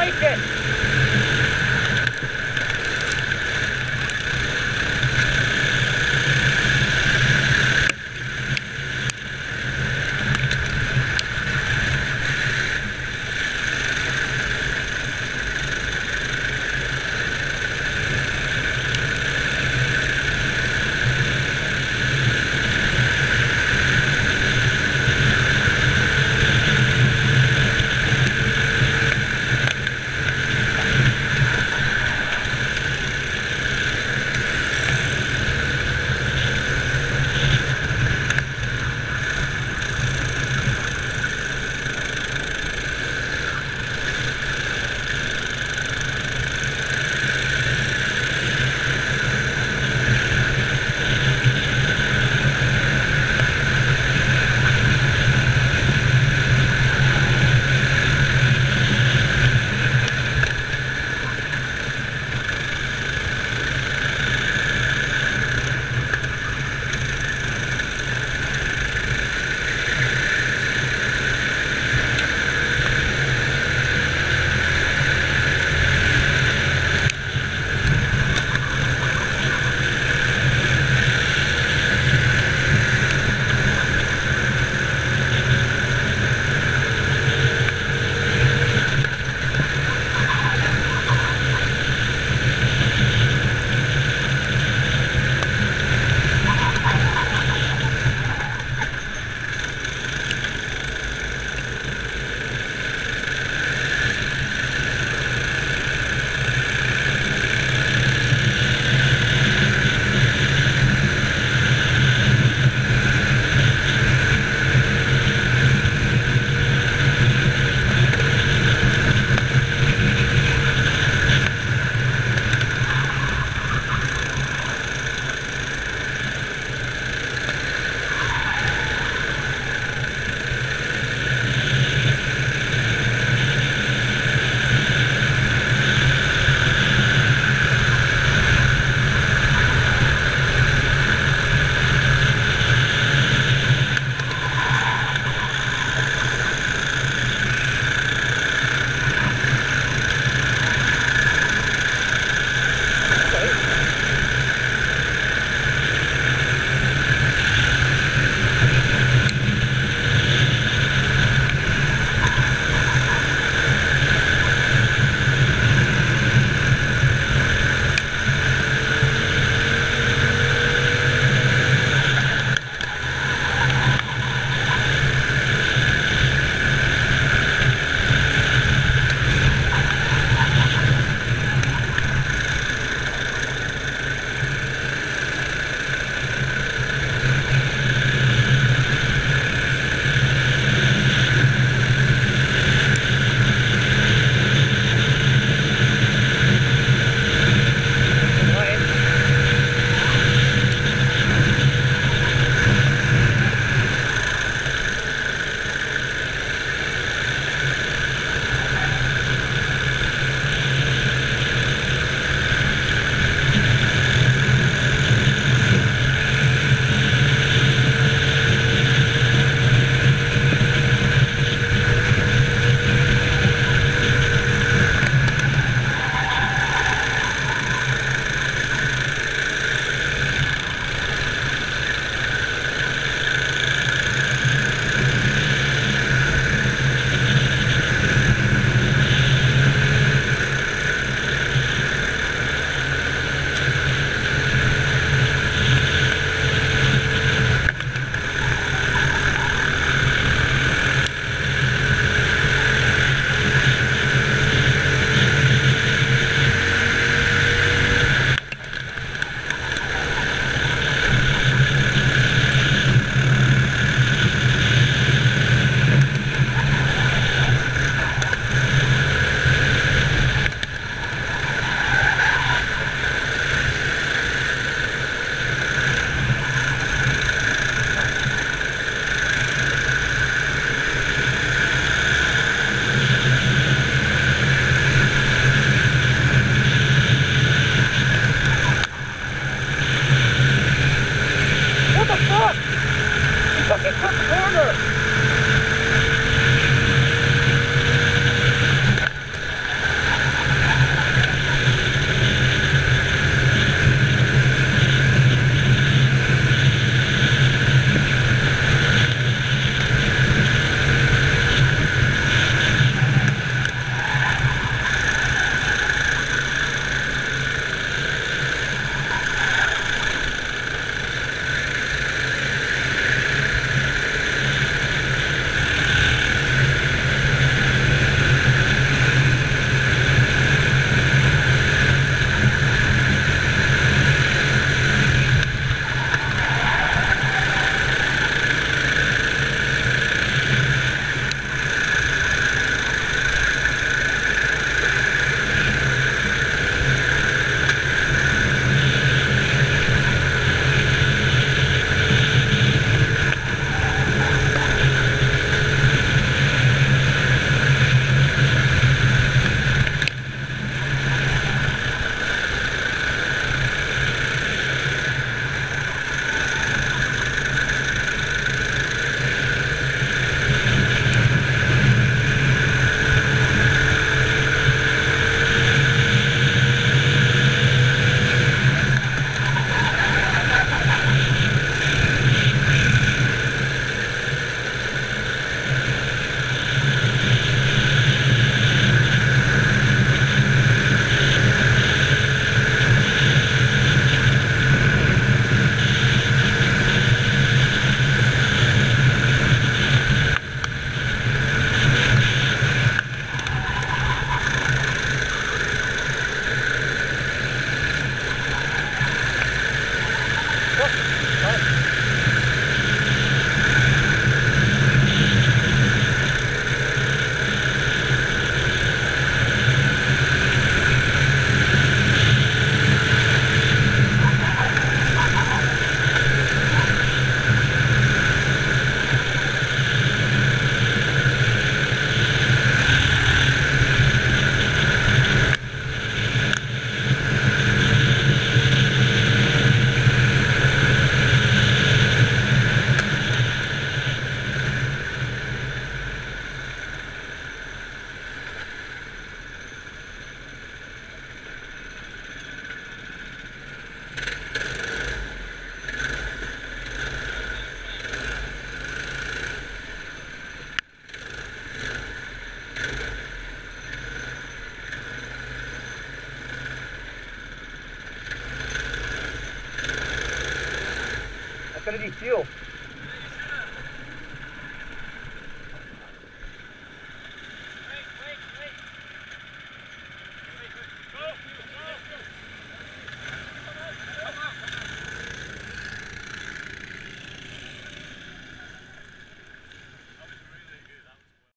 like it. That's gonna be fuel.